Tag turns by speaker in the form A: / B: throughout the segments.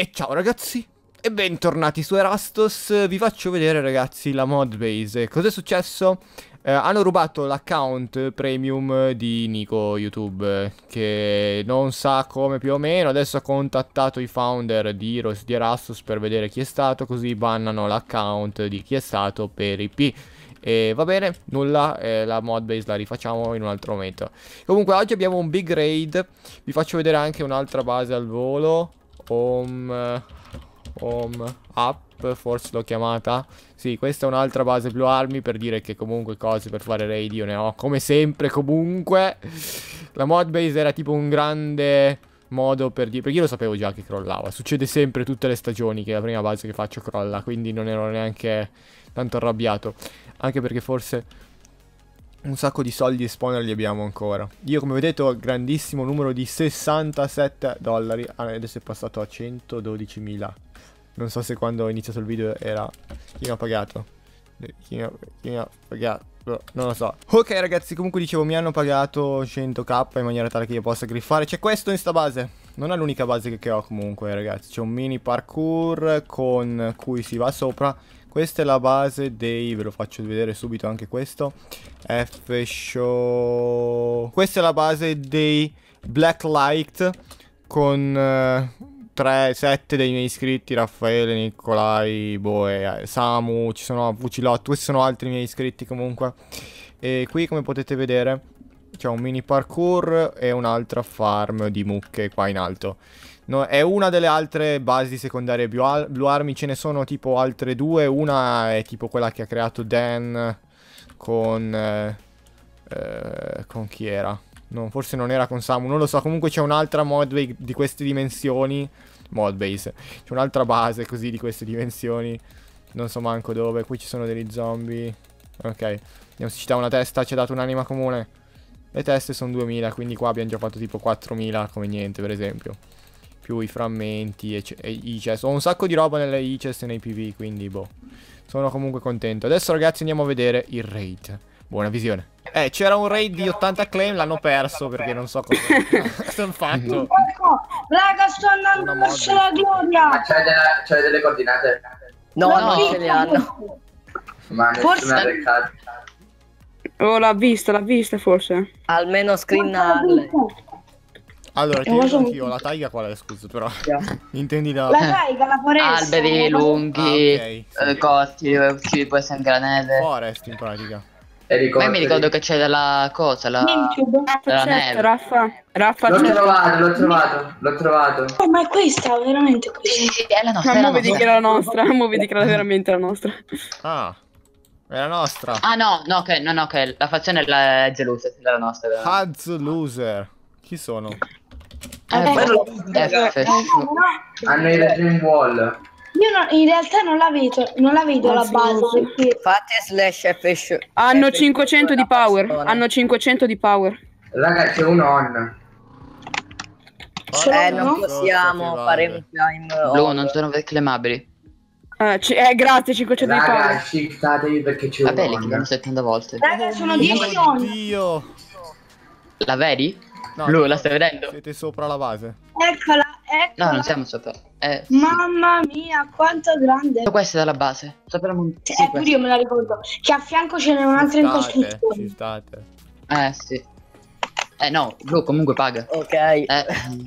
A: E ciao ragazzi e bentornati su Erastos, vi faccio vedere ragazzi la mod base. Cos'è successo? Eh, hanno rubato l'account premium di Nico YouTube Che non sa come più o meno. Adesso ha contattato i founder di, Ros di Erastos per vedere chi è stato Così bannano l'account di chi è stato per IP e va bene, nulla, eh, la mod base la rifacciamo in un altro momento. Comunque oggi abbiamo un big raid. Vi faccio vedere anche un'altra base al volo Home Home Up Forse l'ho chiamata. Sì questa è un'altra base Blue Army Per dire che comunque cose per fare raid io ne ho Come sempre comunque. La mod base era tipo un grande modo per dire Perché io lo sapevo già che crollava. Succede sempre tutte le stagioni Che la prima base che faccio crolla Quindi non ero neanche tanto arrabbiato. Anche perché forse un sacco di soldi e spawner li abbiamo ancora. Io come vedete ho grandissimo numero di 67 dollari. Ah, adesso è passato a 112.000. Non so se quando ho iniziato il video era... Chi mi ha pagato? Chi mi ha, chi mi ha pagato? Non lo so. Ok ragazzi, comunque dicevo mi hanno pagato 100k in maniera tale che io possa griffare. C'è questo in sta base. Non è l'unica base che ho comunque ragazzi. C'è un mini parkour con cui si va sopra. Questa è la base dei... Ve lo faccio vedere subito anche questo. F show... Questa è la base dei Blacklight con... Uh, 3, 7 dei miei iscritti, Raffaele, Nicolai, Boe, Samu, ci sono Fucilotto, questi sono altri miei iscritti comunque. E qui come potete vedere c'è un mini parkour e un'altra farm di mucche qua in alto. No, è una delle altre basi secondarie Blue Army, ce ne sono tipo altre due, una è tipo quella che ha creato Dan con... Eh, eh, con chi era? No, forse non era con Samu, non lo so. Comunque c'è un'altra modbase di queste dimensioni. Modbase. C'è un'altra base così di queste dimensioni. Non so manco dove. Qui ci sono degli zombie. Ok. Vediamo se ci dà una testa. Ci ha dato un'anima comune. Le teste sono 2000. Quindi qua abbiamo già fatto tipo 4000 come niente, per esempio. Più i frammenti e, e i chest. Ho un sacco di roba nelle i chest e nei pv. Quindi boh. Sono comunque contento. Adesso ragazzi andiamo a vedere il raid. Buona visione. Eh, c'era un raid di 80 claim, l'hanno perso perché non so cosa sono fatto.
B: Raga, sto andando verso la gloria.
C: Ma c'hai delle, delle, coordinate?
D: No, no, non ce le hanno.
C: Ma forse...
E: Oh, l'ha vista, l'ha vista forse.
D: Almeno screen
A: allora, ti dico anch'io, la taiga qual è, scusa, però. Yeah. Intendi
B: la... La taiga, la foresta.
D: Alberi lunghi, ah, okay, sì. eh, costi, ci può essere anche la neve.
A: Forest, in pratica.
D: Ma mi ricordo che c'è della cosa, la,
E: della neve. Raffa, Raffa
C: L'ho trovato, l'ho trovato, l'ho trovato.
B: Oh, ma è questa, veramente questa?
D: Sì, sì, è la nostra.
E: Ma mo vedi che era la nostra, mo vedi che era veramente la nostra.
A: Ah. È la nostra.
D: Ah no, no, che, no, no, che la fazione è la Zeluser, è la nostra.
A: Haz Loser. Chi sono?
D: Eh, eh, quello F.
C: Hanno i Dream Wall.
B: Io no, in realtà non la vedo, non la vedo la base. Perché...
D: Fate slash fish.
E: Hanno 500 di power. Hanno 500 di power.
C: Raga, c'è un on.
D: Eh, non possiamo fare un time. Blu, non sono reclamabili.
E: Eh, eh, grazie, 500
C: Raga,
E: di power.
C: Shiftatevi perché c'è
D: un on. Vabbè, li 70 volte.
B: Raga, sono 10 on.
A: Dio.
D: La vedi?
A: No,
D: Blu, la stai vedendo?
A: Siete sopra la base.
B: Eccola, eccola.
D: No, non siamo sopra. Eh,
B: sì. Mamma mia, quanto grande.
D: Questa è dalla base. Sopra la
B: Sì, sì, pure io me la ricordo. Che a fianco ce n'è un'altra in costruzione.
A: Ci state.
D: Eh, sì. Eh no, Blu comunque paga.
F: Ok.
D: Eh,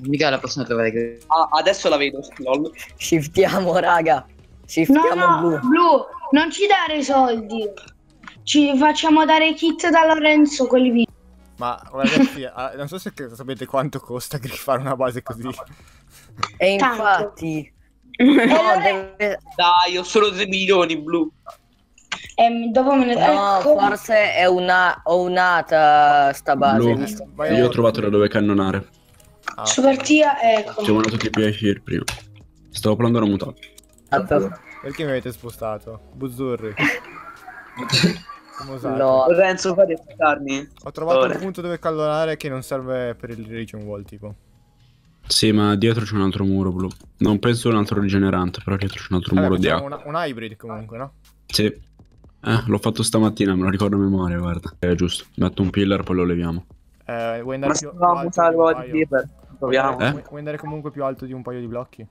D: mica la possono trovare.
F: Ah, adesso la vedo, lol.
D: Shiftiamo, raga. Shiftiamo
B: no, no,
D: Blu.
B: Blu, non ci dare i soldi. Ci facciamo dare i kit da Lorenzo, quelli video.
A: Ma ragazzi, ah, non so se sapete quanto costa griffare una base così.
D: E infatti...
B: no, deve...
F: Dai, ho solo 3 milioni blu.
B: Eh, dopo me ne
D: No, ecco. forse è una unata sta base.
G: Blu. Io ho trovato da dove cannonare.
B: Ah. Supertia, ecco.
G: Ci ho mandato tutti i PIC prima. Stavo parlando una mutata.
A: Perché mi avete spostato? Buzzurri.
F: No, Lorenzo, fai aspettarmi.
A: Ho trovato Ora. un punto dove cannonare che non serve per il region wall, tipo.
G: Sì, ma dietro c'è un altro muro blu. Non penso un altro rigenerante, però dietro c'è un altro
A: Vabbè,
G: muro di acqua.
A: Un, un hybrid comunque, no?
G: Sì. Eh, l'ho fatto stamattina, me lo ricordo a memoria, guarda. È giusto. Metto un pillar, poi lo leviamo.
A: Eh, vuoi andare
F: ma
A: più, alto? Proviamo. Eh? Vuoi andare comunque più alto di un paio di blocchi?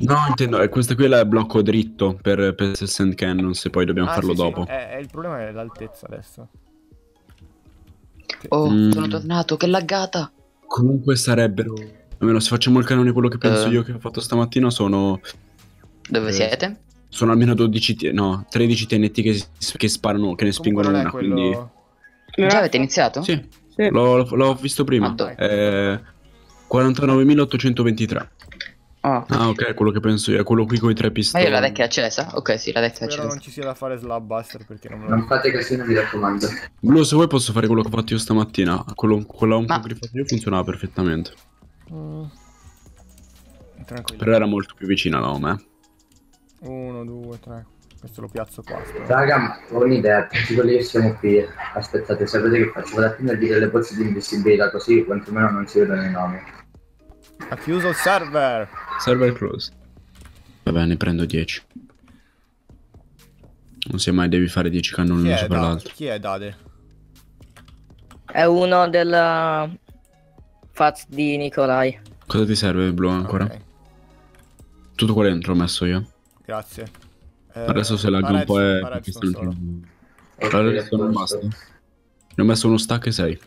G: No, intendo, eh, questa qui è il blocco dritto per, per il sand cannon, se poi dobbiamo
A: Ah,
G: farlo
A: sì, sì,
G: dopo.
A: è- è il problema è l'altezza adesso.
D: Oh,
G: Mm.
D: sono tornato, che laggata.
G: Comunque sarebbero... Almeno se facciamo il canone quello che penso
D: Eh.
G: io che ho fatto stamattina sono...
D: Dove
G: Eh,
D: siete?
G: Sono almeno 12 T- no, 13 TNT che, che sparano, che ne
A: Comunque
G: spingono una,
A: quello...
G: quindi...
D: Già avete iniziato?
G: Sì,
E: Sì.
G: l'ho, l'ho visto prima.
D: Ah.
G: Eh, 49.823.
D: Oh.
G: Ah, ok, quello che penso io, è quello qui con i tre
D: Ma
G: pistoni.
D: io la vecchia è accesa? Ok, sì, la vecchia è
A: Spero
D: accesa.
A: non ci sia da fare slab buster perché non me lo
C: Non fate casino, mi raccomando.
G: Blu, se vuoi posso fare quello che ho fatto io stamattina. Quello, quello un
D: Ma-
G: po' griffato io funzionava perfettamente.
A: Mm. Tranquillo.
G: Però era molto più vicina la home, eh.
A: Uno, due, tre. Questo lo piazzo qua. sto-
C: Raga, ho un'idea, pensi quelli che siamo qui. Aspettate, sapete che faccio? Vado a prima dire le bozze di invisibilità, così quantomeno non si vedono i nomi.
A: Ha chiuso il server.
G: Server close. Vabbè, ne prendo 10. Non sia mai devi fare 10 cannoni uno sopra l'altro.
A: Chi è Dade?
H: È uno della Faz di Nicolai.
G: Cosa ti serve, Blu, ancora?
A: Ok,
G: Tutto qua dentro ho messo io.
A: grazie. Eh,
G: Adesso se lagga
A: la
G: un po' è
A: redstone
G: non basta. Ne ho messo uno stack e 6.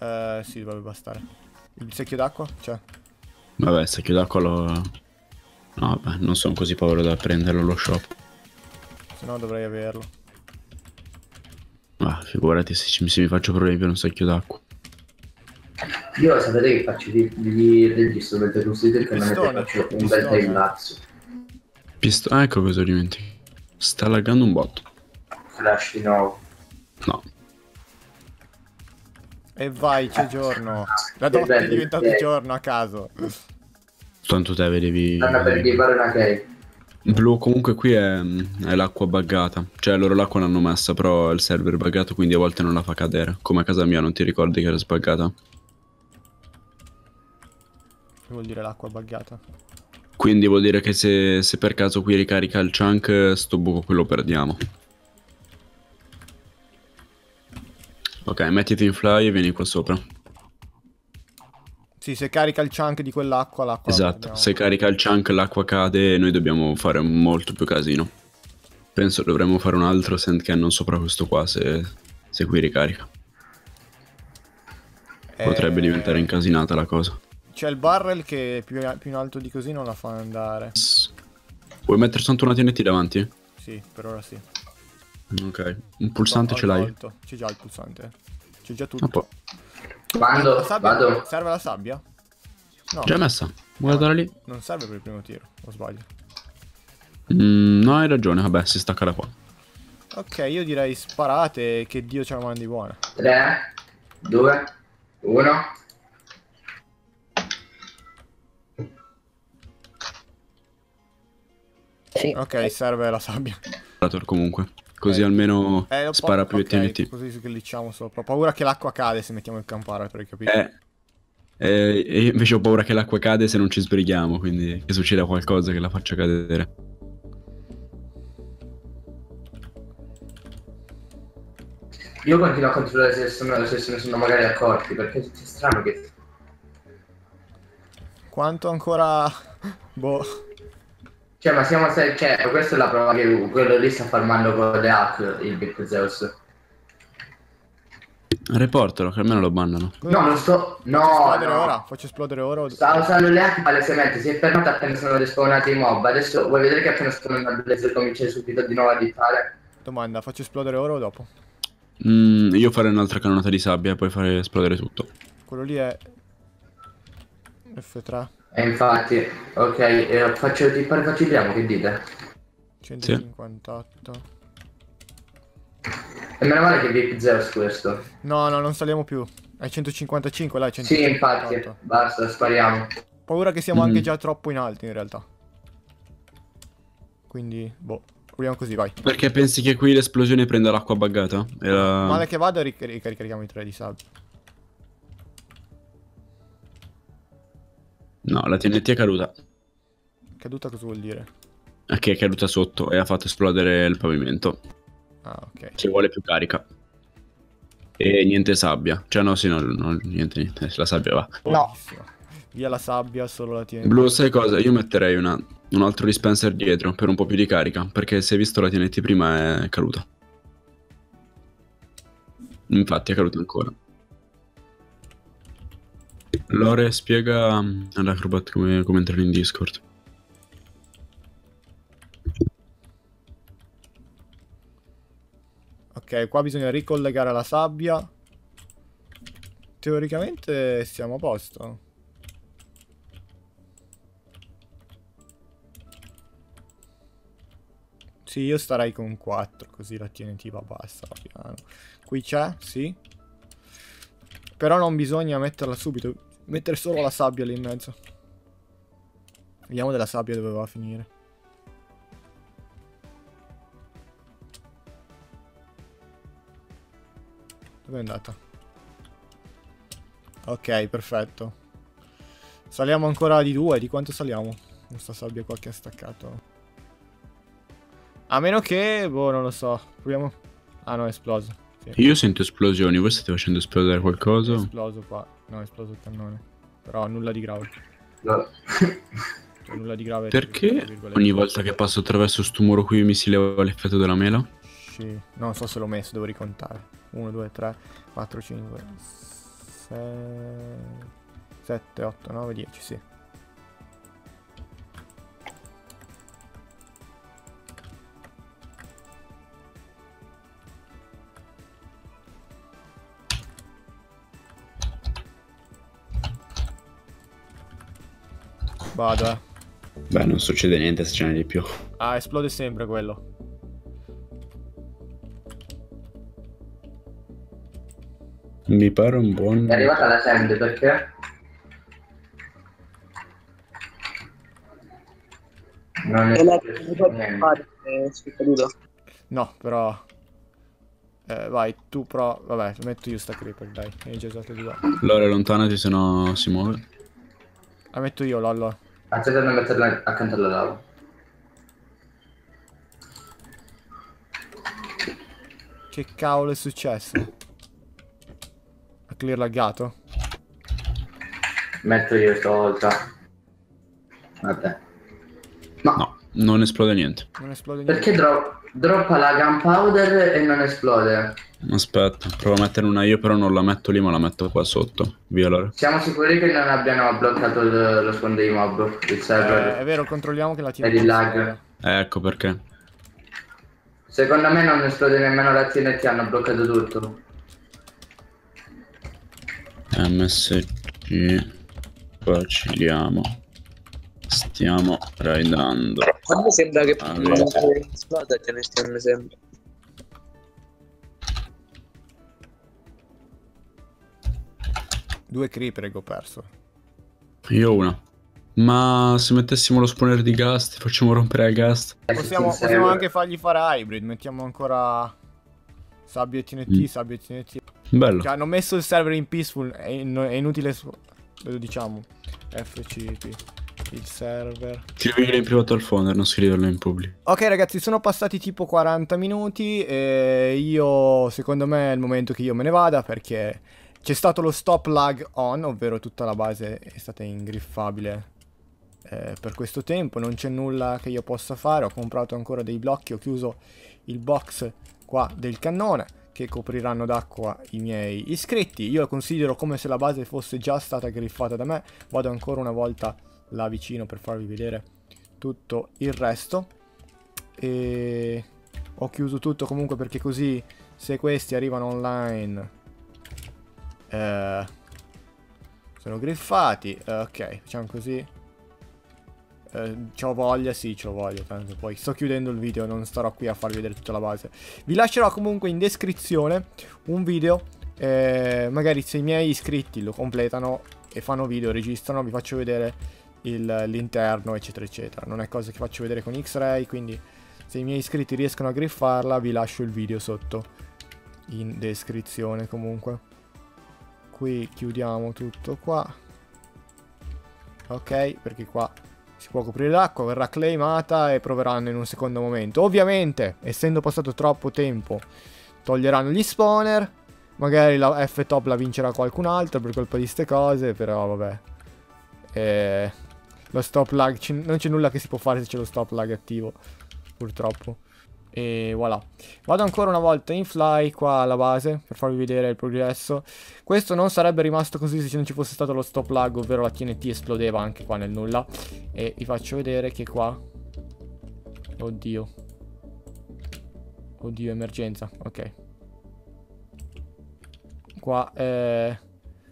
A: Eh, sì, dovrebbe bastare. Il secchio d'acqua? C'è.
G: Vabbè, se chiudo d'acqua lo... No, vabbè, non sono così povero da prenderlo allo shop.
A: Se no dovrei averlo.
G: Ah, figurati se, ci- se mi faccio problemi per un secchio d'acqua.
C: Io sapete che faccio di, di registro mentre costruite canale
A: Pistone,
C: faccio un bel
A: pistone.
C: timelapse.
G: Pisto... Ah, ecco cosa dimentico. Sta laggando un botto.
C: Flash di nuovo.
G: No.
A: E vai, c'è giorno. La notte è
C: ok.
A: giorno a caso.
G: Tanto te vedevi...
C: Stanno per una.
G: Blu comunque qui è, è l'acqua buggata. Cioè loro l'acqua l'hanno messa, però il server è buggato, quindi a volte non la fa cadere. Come a casa mia, non ti ricordi che era sbuggata?
A: Che vuol dire l'acqua buggata?
G: Quindi vuol dire che se, se per caso qui ricarica il chunk, sto buco qui lo perdiamo. Ok, mettiti in fly e vieni qua sopra.
A: Sì, se carica il chunk di quell'acqua, l'acqua... la
G: esatto,
A: perdiamo.
G: se carica il chunk l'acqua cade e noi dobbiamo fare molto più casino. Penso dovremmo fare un altro sand cannon sopra questo qua se, se qui ricarica. Potrebbe
A: Eh,
G: diventare incasinata la cosa.
A: C'è il barrel che più, più in alto di così non la fa andare.
G: Vuoi mettere soltanto una TNT davanti?
A: Sì, per ora sì.
G: Ok. Un pulsante ce l'hai?
A: C'è già il pulsante. C'è già tutto.
G: Ah,
C: Quando
A: La sabbia-
C: vado,
A: Serve la sabbia? No,
G: Già messa. Guardala lì.
A: non serve per il primo tiro, o sbaglio.
G: Mm, no, hai ragione. Vabbè, si stacca da qua.
A: Ok, io direi sparate che Dio ce la mandi buona.
C: 3, 2, 1.
H: Sì.
A: Ok, serve la sabbia.
G: Comunque. Così
A: Eh.
G: almeno
A: Eh,
G: spara più
A: ok,
G: TNT.
A: Così glitchiamo sopra. Ho paura che l'acqua cade se mettiamo il camparator, hai capito?
G: Eh. Eh, e io invece ho paura che l'acqua cade se non ci sbrighiamo, quindi che succeda qualcosa che la faccia cadere.
C: Io continuo a controllare se, sono, se se ne sono magari accorti, perché è strano che...
A: Quanto ancora... Boh...
C: Cioè, ma siamo se... Cioè, questa è la prova che quello lì sta farmando con le hack, il Big Zeus.
G: Reportalo, che almeno lo bannano.
C: No, non sto...
A: Faccio
C: No,
A: esplodere
C: no.
A: ora? Faccio esplodere ora.
C: Sta usando le hack palesemente, si è fermato appena sono respawnati i mob. Adesso vuoi vedere che appena spawnano il blazer comincia subito di nuovo a dittare?
A: Domanda, faccio esplodere ora o dopo?
G: Mm, io farei un'altra cannonata di sabbia e poi fare esplodere tutto.
A: Quello lì è... F3.
C: E infatti, ok, eh, faccio, ti pare faciliamo, che dite?
A: 158.
C: E meno male che Big Zeus questo.
A: No, no, non saliamo più. È 155, là è
C: Sì,
A: 158.
C: infatti, basta, spariamo.
A: Paura che siamo
G: Mm.
A: anche già troppo in alto in realtà. Quindi, boh, proviamo così, vai.
G: Perché pensi che qui l'esplosione prenda l'acqua buggata? E la-
A: Male che vada, ric- ricarichiamo i tre di sabbia.
G: No, la TNT è caduta.
A: Caduta cosa vuol dire?
G: Che è caduta sotto e ha fatto esplodere il pavimento.
A: Ah, ok.
G: Ci vuole più carica. E niente sabbia. Cioè no, sì, no, no, niente, niente. La sabbia va.
H: No.
A: Via la sabbia, solo la tieni.
G: Blu, sai cosa? Io metterei una... un altro dispenser dietro per un po' più di carica, perché se hai visto la TNT prima è caduta. Infatti è caduta ancora. Lore spiega mm, all'Acrobat come, come entrare in Discord.
A: Ok, qua bisogna ricollegare la sabbia. Teoricamente siamo a posto. Sì, io starei con 4, così la TNT va bassa piano. Qui c'è, sì. Però non bisogna metterla subito, mettere solo la sabbia lì in mezzo. Vediamo della sabbia dove va a finire. Dove è andata? Ok, perfetto. Saliamo ancora di due. Di quanto saliamo? Questa sabbia qua che ha staccato. A meno che... Boh, non lo so. Proviamo... Ah no, è esploso.
G: Io sento esplosioni, voi state facendo esplodere
A: È
G: qualcosa?
A: esploso qua. No, è esploso il cannone. Però nulla di grave.
C: No.
A: Cioè, nulla di grave.
G: Perché ogni volta che passo attraverso sto muro qui mi si leva l'effetto della mela?
A: Sì. Non so se l'ho messo, devo ricontare. 1, 2, 3, 4, 5, 6, 7, 8, 9, 10, sì. Vado, eh.
G: Beh, non succede niente se ce n'è di più.
A: Ah, esplode sempre quello.
G: Mi pare un buon...
C: È arrivata la send perché? Non è
F: fare è.
A: No, però... Eh, vai, tu pro... Vabbè, metto io sta creeper, dai. Hai già usato due.
G: Lore, allontanati se no si muove.
A: La metto io, Lollo.
C: Aspetta di metterla accanto alla lava.
A: Che cavolo è successo? Ha clear laggato?
C: Metto io stavolta. Vabbè. Ma
G: No, non esplode niente.
A: Non esplode niente.
C: perché dro- droppa la gunpowder e non esplode?
G: Aspetta, provo a mettere una io, però non la metto lì, ma la metto qua sotto. Via Lore.
C: Siamo sicuri che non abbiano bloccato il- lo spawn dei mob, il
A: Eh,
C: server?
A: è vero, controlliamo che la TNT
C: il lag.
A: esplode.
G: Eh, ecco perché.
C: Secondo me non esplode nemmeno la TNT, hanno bloccato tutto.
G: MSG. Faciliamo. Stiamo raidando.
F: A me sembra che
G: Ah,
F: non
G: vedi.
F: esploda ce ne
A: Due creeper che ho perso.
G: Io una. Ma se mettessimo lo spawner di gas, facciamo rompere il gas.
A: Possiamo, possiamo anche fargli fare hybrid. Mettiamo ancora sabbia e TNT,
G: Mm.
A: sabbia e TNT.
G: Bello.
A: Cioè, hanno messo il server in peaceful. È, in- è inutile. Lo diciamo. FCP. Il server.
G: Scrivilo in privato al phone, non scriverlo in pubblico.
A: Ok ragazzi, sono passati tipo 40 minuti e io, secondo me è il momento che io me ne vada perché c'è stato lo stop lag on, ovvero tutta la base è stata ingriffabile eh, per questo tempo, non c'è nulla che io possa fare, ho comprato ancora dei blocchi, ho chiuso il box qua del cannone che copriranno d'acqua i miei iscritti, io considero come se la base fosse già stata griffata da me, vado ancora una volta là vicino per farvi vedere tutto il resto. E ho chiuso tutto comunque perché così se questi arrivano online eh, sono griffati Eh, ok facciamo così. Eh, c'ho voglia sì c'ho voglia tanto poi sto chiudendo il video non starò qui a farvi vedere tutta la base. Vi lascerò comunque in descrizione un video eh, magari se i miei iscritti lo completano e fanno video registrano vi faccio vedere l'interno eccetera eccetera. Non è cosa che faccio vedere con X-Ray quindi se i miei iscritti riescono a griffarla vi lascio il video sotto in descrizione comunque qui chiudiamo tutto qua ok perché qua si può coprire l'acqua verrà claimata e proveranno in un secondo momento ovviamente essendo passato troppo tempo toglieranno gli spawner magari la F-top la vincerà qualcun altro per colpa di ste cose però vabbè eh, lo stop lag. Non c'è nulla che si può fare se c'è lo stop lag attivo. Purtroppo. E voilà. Vado ancora una volta in fly qua alla base per farvi vedere il progresso. Questo non sarebbe rimasto così se non ci fosse stato lo stop lag, ovvero la TNT esplodeva anche qua nel nulla. E vi faccio vedere che qua... Oddio. Oddio, emergenza. Ok. Qua eh,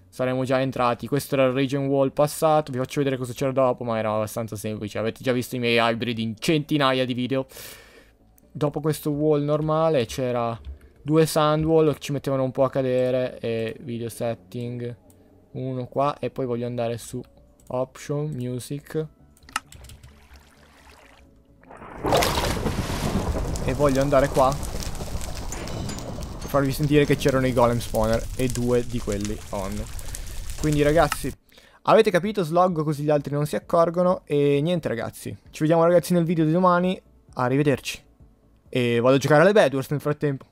A: saremmo già entrati. Questo era il region wall passato. Vi faccio vedere cosa c'era dopo, ma era abbastanza semplice. Avete già visto i miei hybrid in centinaia di video dopo questo wall normale c'era due sand wall che ci mettevano un po' a cadere e video setting. Uno qua e poi voglio andare su option music. E voglio andare qua. Per farvi sentire che c'erano i golem spawner e due di quelli on. Quindi ragazzi avete capito slog così gli altri non si accorgono. E niente ragazzi ci vediamo ragazzi nel video di domani. Arrivederci e vado a giocare alle Bedwars nel frattempo.